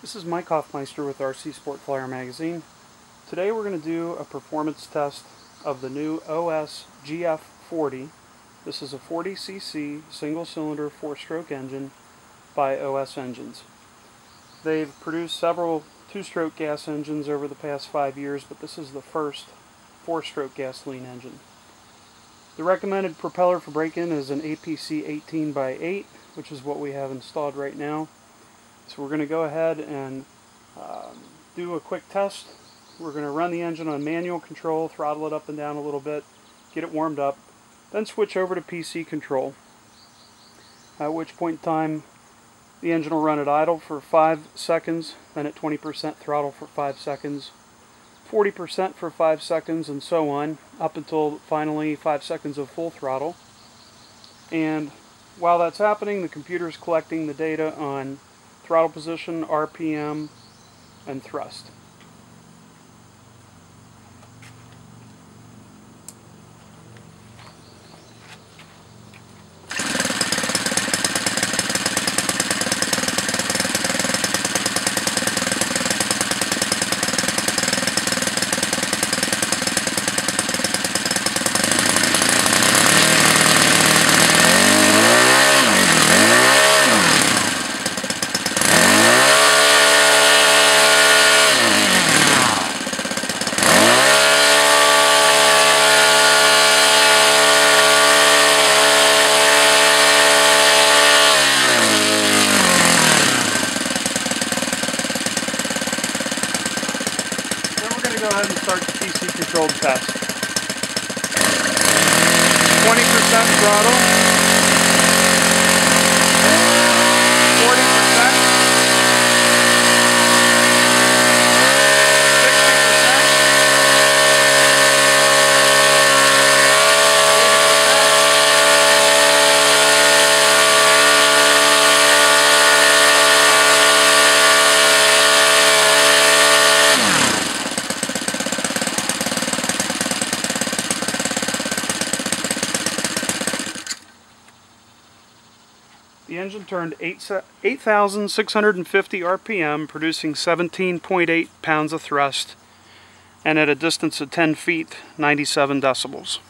This is Mike Hoffmeister with RC Sport Flyer Magazine. Today we're going to do a performance test of the new OS GF40. This is a 40cc single-cylinder four-stroke engine by OS Engines. They've produced several two-stroke gas engines over the past five years, but this is the first four-stroke gasoline engine. The recommended propeller for break-in is an APC 18 by 8 which is what we have installed right now. So we're going to go ahead and um, do a quick test. We're going to run the engine on manual control, throttle it up and down a little bit, get it warmed up, then switch over to PC control. At which point in time the engine will run at idle for 5 seconds, then at 20% throttle for 5 seconds, 40% for 5 seconds, and so on, up until finally 5 seconds of full throttle. And while that's happening, the computer is collecting the data on throttle position, RPM, and thrust. Go ahead and start the PC controlled test. 20% throttle. The engine turned 8,650 8, RPM, producing 17.8 pounds of thrust, and at a distance of 10 feet, 97 decibels.